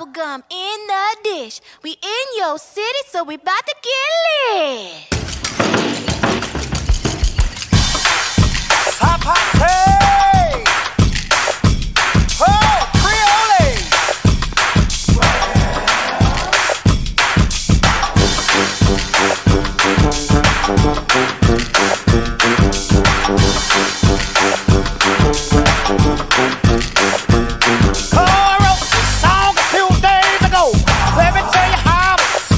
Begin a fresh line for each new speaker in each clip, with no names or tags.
Bubblegum, in the dish. We in your city, so we bout to get lit.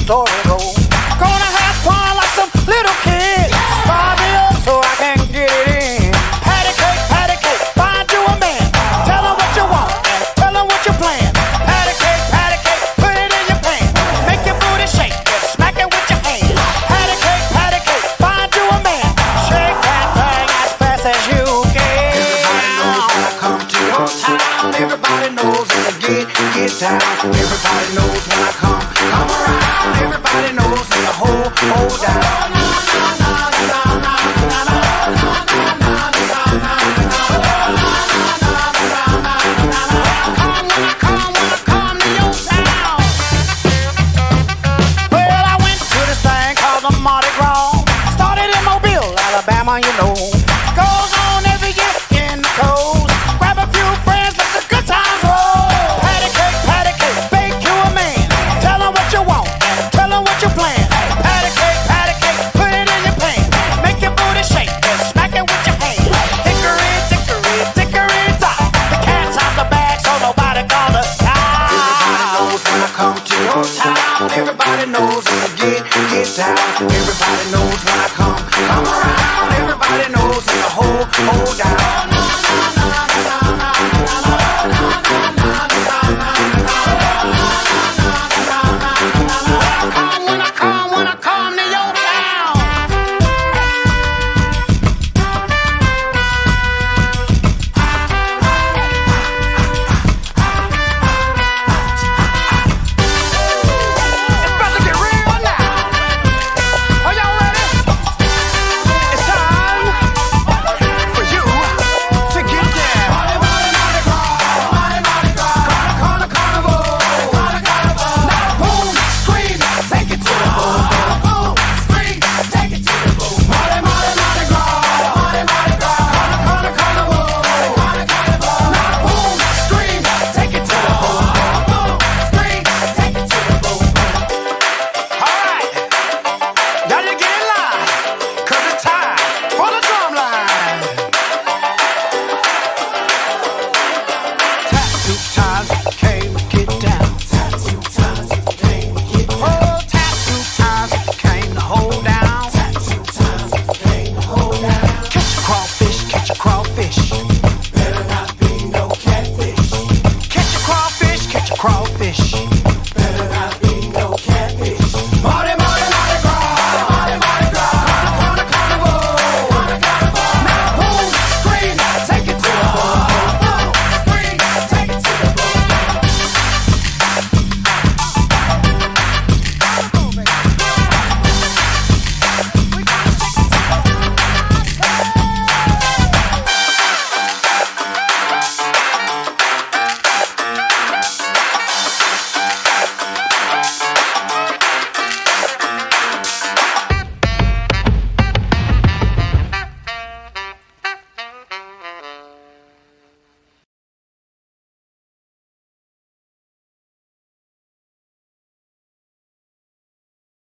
Story goes. Gonna have fun like some little kids. Fire me up so I can get it in. Patty cake, patty cake, find you a man. Tell him what you want tell him what you plan. Patty cake, patty cake, put it in your pan. Make your booty shake smack it with your hand. Patty cake, patty cake, find you a man. Shake that thing as fast as you can. When I come to your town. Everybody knows it's a get, get down. Everybody knows when I come, come around. Everybody knows it's a hold, hold down. Well, I went to this thing called the Mardi Gras. Started in Mobile, Alabama, you know. When I to your town. Everybody knows when I get, get down. Everybody knows when I come, come around. Everybody knows it's a hold, hold down.